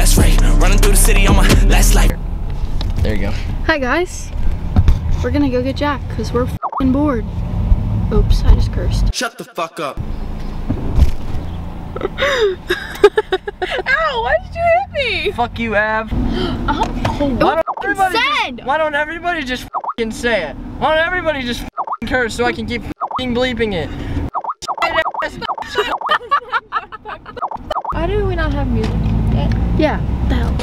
That's right, running through the city on my last life. There you go. Hi guys. We're gonna go get Jack because we're fing bored. Oops, I just cursed. Shut the fuck up. Ow, why did you hit me? Fuck you, Av. Oh, Why don't everybody said. Just, why don't everybody just fucking say it? Why don't everybody just fucking curse so I can keep fucking bleeping it? Why do we not have music? Yeah. The hell.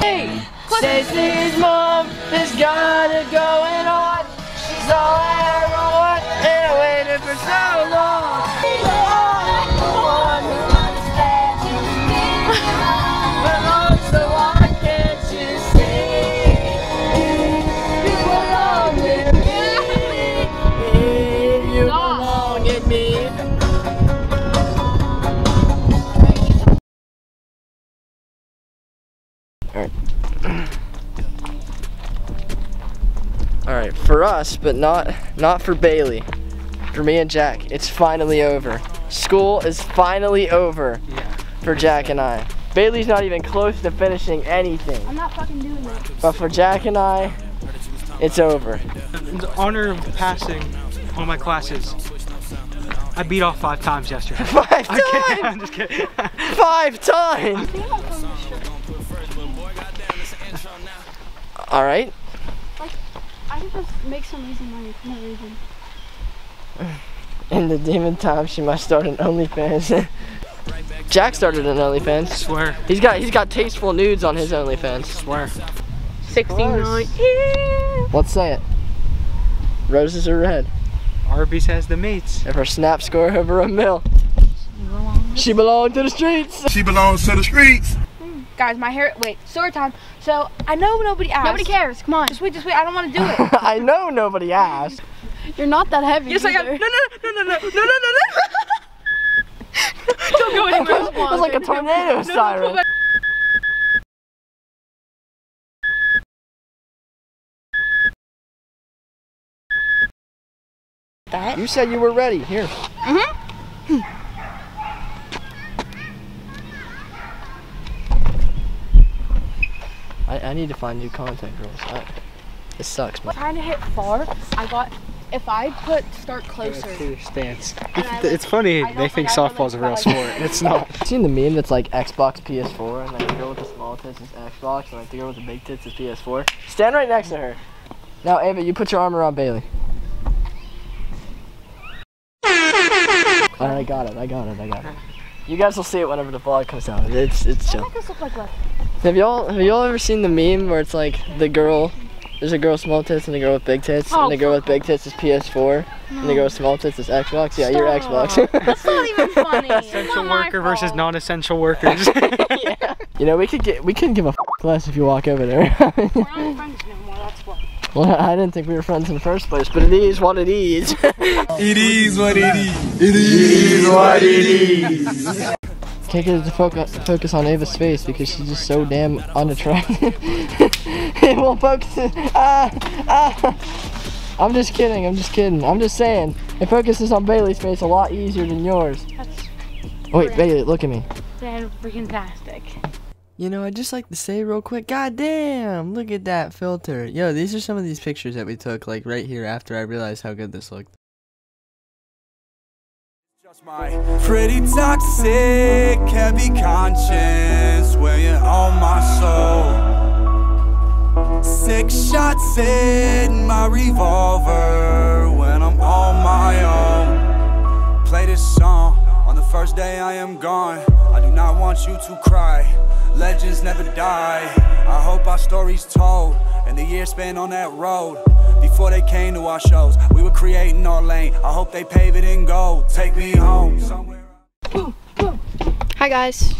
Hey, Stacy's mom has got it going on. She's all I ever want and I waited for so long. For us, but not not for Bailey. For me and Jack, it's finally over. School is finally over for Jack and I. Bailey's not even close to finishing anything. I'm not fucking doing that. But for Jack and I, it's over. In the honor of passing all my classes, I beat off five times yesterday. Five times! I'm just kidding. Five times! All right. I can just make some reason money for no reason. In the demon time, she might start an OnlyFans. Jack started an OnlyFans. Swear, He's got he's got tasteful nudes on his OnlyFans. swear. 69. Let's say it. Roses are red. Arby's has the mates. If her snap score over a mil, she belongs to the streets. She belongs to the streets. Guys, my hair, wait, story time. So, I know nobody asked. Nobody cares. Come on. Just wait, just wait, I don't want to do it. I know nobody asked. You're not that heavy. Yes, I got, no, no, no, no, no, no, no, no, no. Don't go anywhere. was, it was like a tornado siren. That? You said you were ready. Here. I, I need to find new content, girls. I, this sucks, man. Trying to hit far, I got, if I put start closer. your stance. I It's funny, they think think I softball's a real much sport, about and it's not. Seen the meme that's like Xbox, PS4, and like the girl with the small tits is Xbox, and like the girl with the big tits is PS4. Stand right next to her. Now, Ava, you put your arm around Bailey. Alright, I got it. I got it. I got it. You guys will see it whenever the vlog comes out. It's it's chill. Make this look like left. Have y'all have y'all ever seen the meme where it's like the girl, there's a girl with small tits and the girl with big tits, Oh, and the girl with big tits is PS4, and the girl with small tits is Xbox. Yeah, you're Xbox. That's not even funny. It's Essential worker versus non-essential workers. yeah. You know, we could get we couldn't give a f- less if you walk over there. We're not friends no more, that's what. well, I didn't think we were friends in the first place, but it is what it is. It is what it is. It is what it is. Can't get it to focus focus on Ava's face because she's just so damn unattractive. it won't focus. Ah, ah. I'm just kidding. I'm just kidding. I'm just saying. It focuses on Bailey's face a lot easier than yours. That's Wait, Bailey, look at me. fan freaking tastic. You know, I'd just like to say real quick, god damn, look at that filter. Yo, these are some of these pictures that we took, like, right here after I realized how good this looked. Pretty toxic, heavy conscience, weighing on my soul. Six shots in my revolver when I'm on my own. Play this song on the first day I am gone. I do not want you to cry. Legends never die. I hope our story's told. And the years spent on that road. Before they came to our shows, we were creating our lane. I hope they pave it in gold. Take me home somewhere. Hi guys.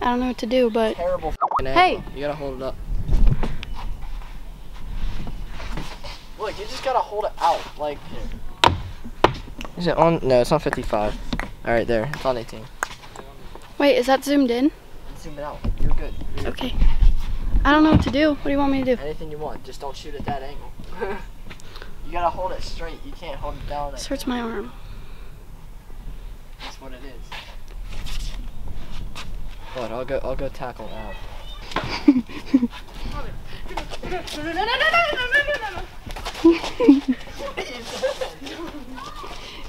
I don't know what to do, but Terrible f***ing Hey. angle. You gotta hold it up. Look, you just gotta hold it out. Like. Is it on? No, it's on 55. All right, there. It's on 18. wait, is that zoomed in? Zoom it out. You're good. Okay. I don't know what to do. What do you want me to do? Anything you want. Just don't shoot at that angle. you gotta hold it straight. You can't hold it down. This hurts my arm. That's what it is. What? I'll go. I'll go tackle out.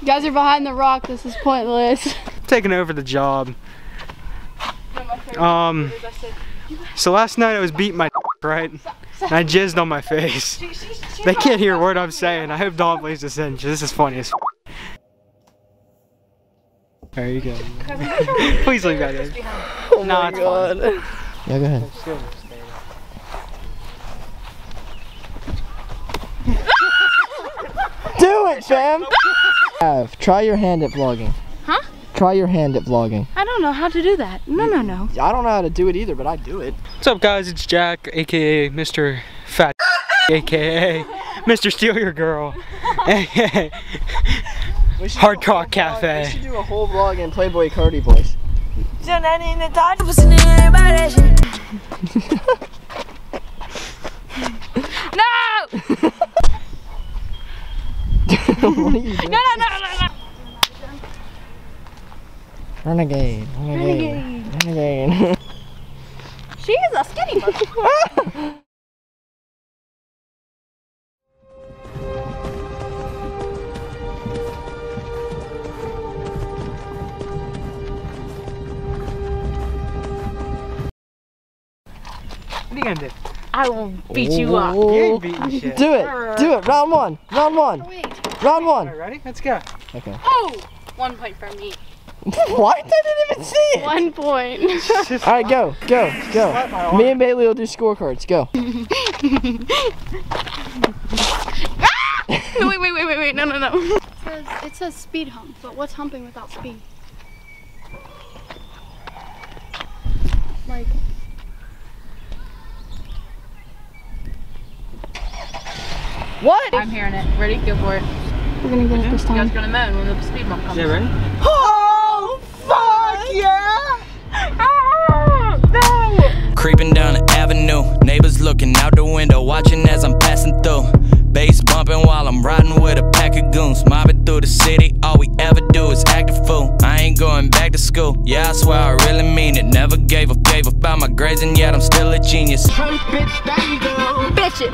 You guys are behind the rock. This is pointless. Taking over the job. Um, so last night I was beating my right? And I jizzed on my face. They can't hear a word I'm saying. I hope Dom plays this in. This is funny as There you go. Please leave that in. Oh Nah, my it's god. Yeah, go ahead. Do it, fam. Try your hand at vlogging. Huh? Try your hand at vlogging. I don't know how to do that. No, no, no. I don't know how to do it either, but I do it. What's up guys, it's Jack, aka Mr. Fat, aka Mr. Steal Your Girl, aka We Hard do a whole Cock vlog- Cafe. We should do a whole vlog in Playboi Carti voice. No! what are you doing? No, no, no, no, no. Renegade. Renegade. Renegade. She is a skinny one. what are you gonna do? I will beat you up. Oh, you ain't beating shit. Do it. Do it. Round one. Round one. Wait. Round one. Alright, ready? Let's go. Okay. Oh! One point for me. what? I didn't even see it. One point. All right, go, go, go. Me and Bailey will do scorecards. Go. no, wait, wait, wait, wait, wait. No, no, no. It says, it says speed hump, but what's humping without speed? Like, What? I'm hearing it. Ready? Go for it. we're gonna get it this You guys time. gonna moan when the speed bump comes. Yeah, ready? Oh, fuck yeah! Ah, Creeping down the avenue, neighbors looking out the window, watching as I'm passing through. Bass bumping while I'm riding with a pack of goons. Mobbing through the city, all we ever do is act a fool. I ain't going back to school, yeah, I swear I really mean it. Never gave up, gave up about my grades, and yet I'm still a genius. Bitches.